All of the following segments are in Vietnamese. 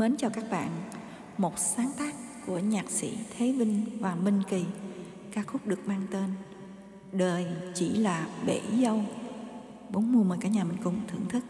mến chào các bạn. Một sáng tác của nhạc sĩ Thế Vinh và Minh Kỳ. Ca khúc được mang tên Đời chỉ là bể dâu. Bốn mùa mời cả nhà mình cùng thưởng thức.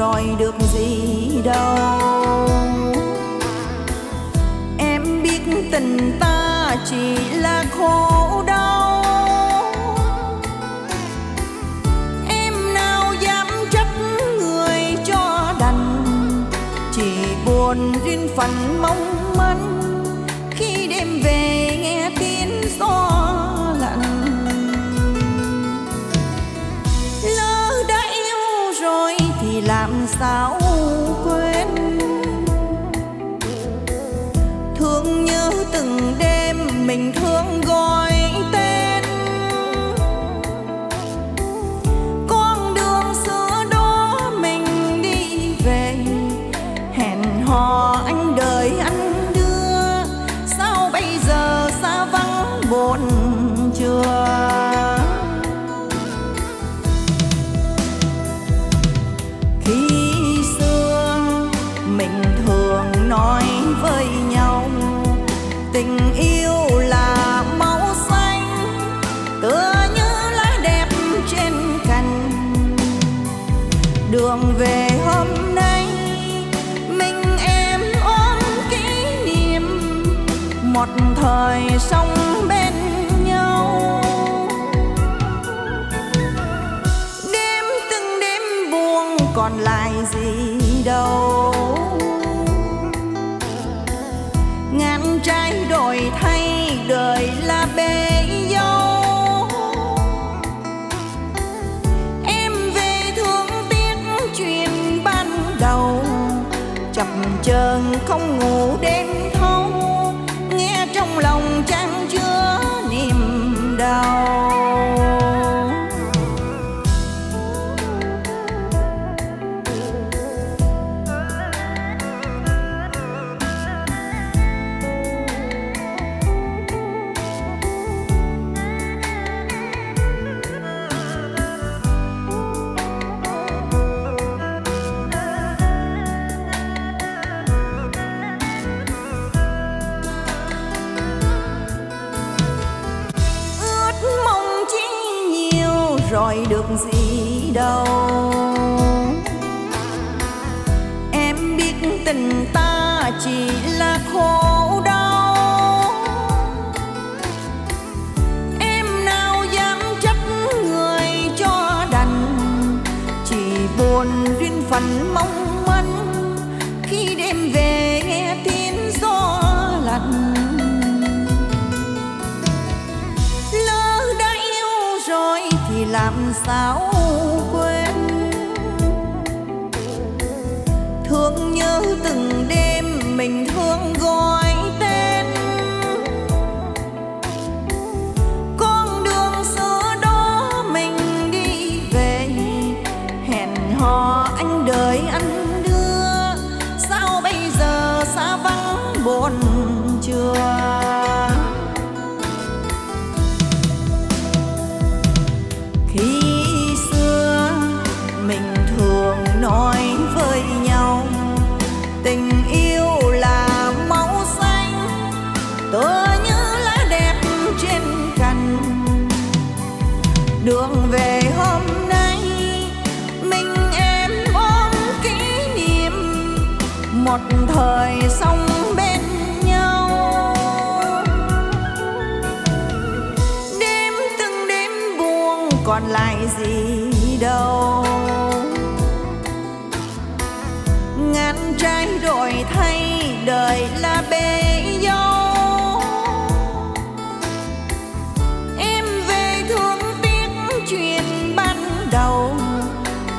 Rồi được gì đâu. Em biết tình ta chỉ là khổ đau. Em nào dám trách người cho đành. Chỉ buồn duyên phận mong manh. Khi đêm về nghe tiếng gió làm sao đường về hôm nay. Mình em ôm kỷ niệm, một thời sống bên nhau. Đêm từng đêm buông còn lại gì đâu. Ngàn trái đổi thay, đời là bể dâu chập không ngủ rồi được gì đâu. Em biết tình ta chỉ là khổ đau. Em nào dám trách người cho đành. Chỉ buồn duyên phận mong manh khi đêm về trôi thì làm sao quên? Thương nhớ từng đêm mình thương gọi đường về hôm nay. Mình em ôm kỷ niệm, một thời sống bên nhau. Đêm từng đêm buông, còn lại gì đâu. Ngàn trái đổi thay, đời là bên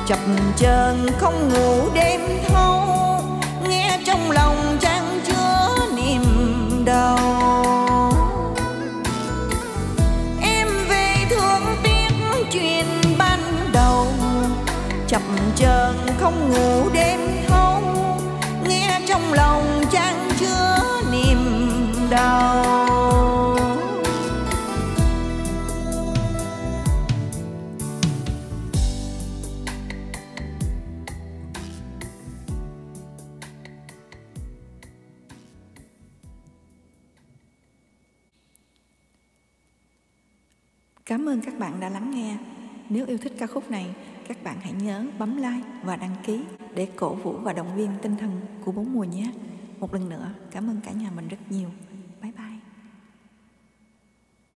chập chờn không ngủ đêm thâu. Nghe trong lòng chan chứa niềm đau. Em về thương tiếc chuyện ban đầu. Chập chờn không ngủ đêm thâu. Nghe trong lòng chan Cảm ơn các bạn đã lắng nghe. Nếu yêu thích ca khúc này, các bạn hãy nhớ bấm like và đăng ký để cổ vũ và động viên tinh thần của bốn mùa nhé. Một lần nữa, cảm ơn cả nhà mình rất nhiều.